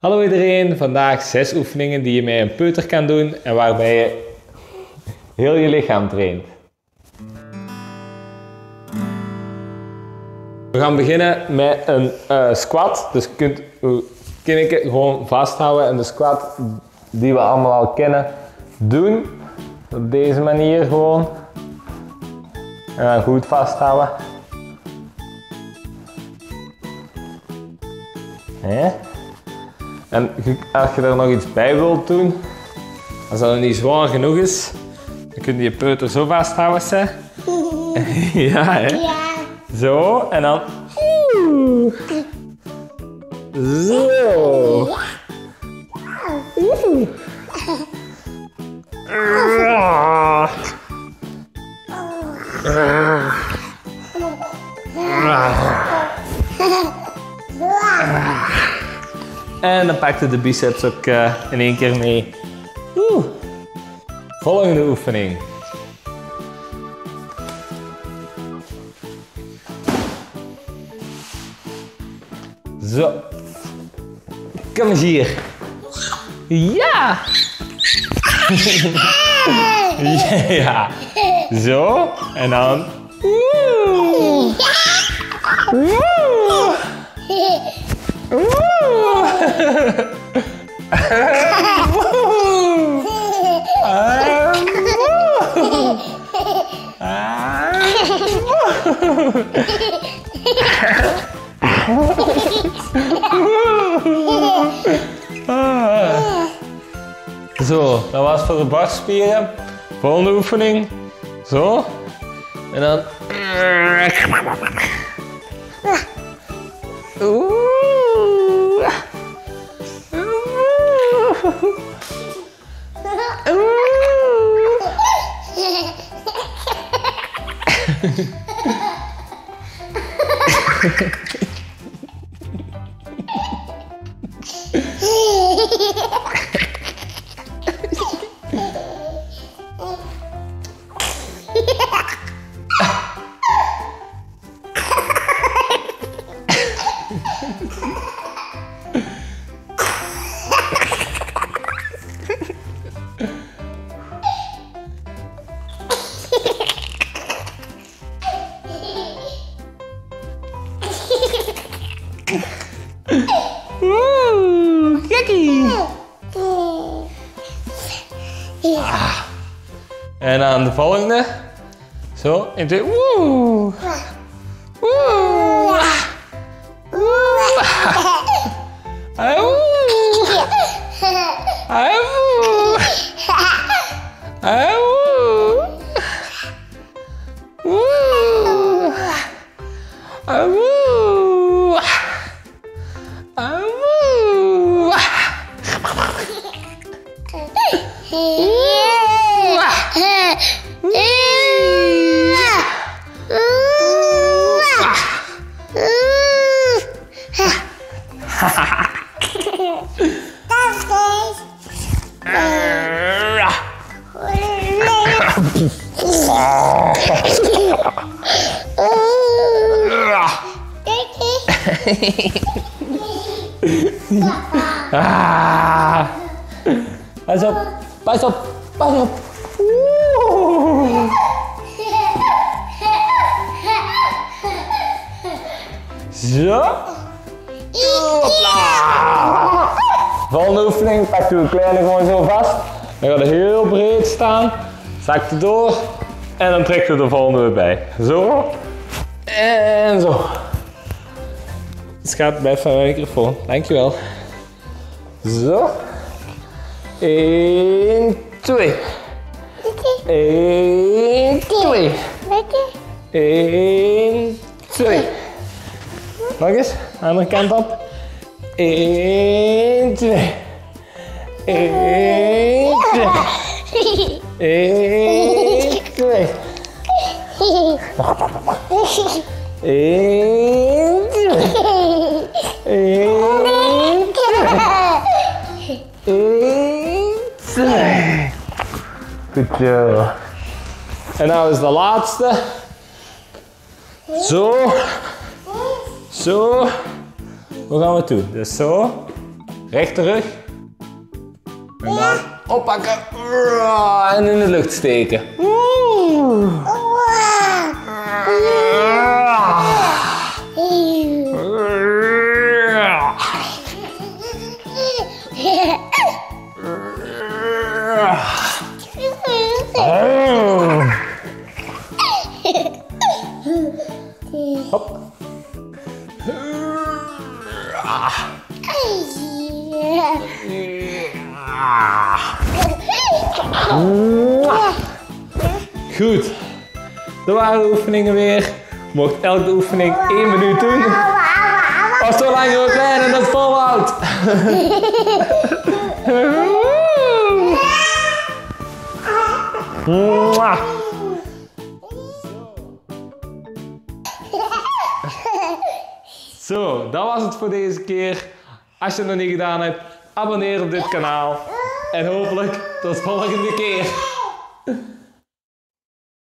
Hallo iedereen, vandaag zes oefeningen die je met een peuter kan doen en waarbij je heel je lichaam traint. We gaan beginnen met een eh, squat. Dus je kunt je kinneken gewoon vasthouden en de squat die we allemaal al kennen doen. Op deze manier gewoon. En dan goed vasthouden. Hè? En als je er nog iets bij wilt doen, als dat niet zwaar genoeg is, dan kun je je peuter zo vasthouden. Hè? ja, hè? Ja. Zo, en dan. Zo. En dan pakte de biceps ook eh, in één keer mee. Oeh. Volgende oefening. Zo. Kom eens hier. Ja. ja. Zo. En dan. Oeh. Oeh. Zo, dat was voor de borstspieren. Volgende oefening. Zo. En dan. Oeh. Ha ha ha. Oeh, gekkie. En dan de volgende. Zo, in twee. Woe. Woe. Woe. Auw. Ah. Pas op, pas op, Volgende oefening, pak uw kleine gewoon zo vast. Dan gaat het heel breed staan. Zakt het door. En dan trekt u de volgende weer bij. Zo. En zo. Het gaat bij van mijn microfoon. Dankjewel. Zo. 1, 2. 1, 2. 1, 2. Nog eens, andere kant op. 1, 2. 1, 2. 1, 2. 1, 2. 1, 2. Goed zo. En nou is de laatste. Zo. Zo. Hoe gaan we het doen? Dus zo. Rechte rug. En dan oppakken. En in de lucht steken. Goed. Dat waren de oefeningen weer. Mocht elke oefening één minuut doen. Pas zolang je klein en dat volhoudt. Zo, dat was het voor deze keer. Als je het nog niet gedaan hebt, abonneer op dit kanaal. En hopelijk tot volgende keer.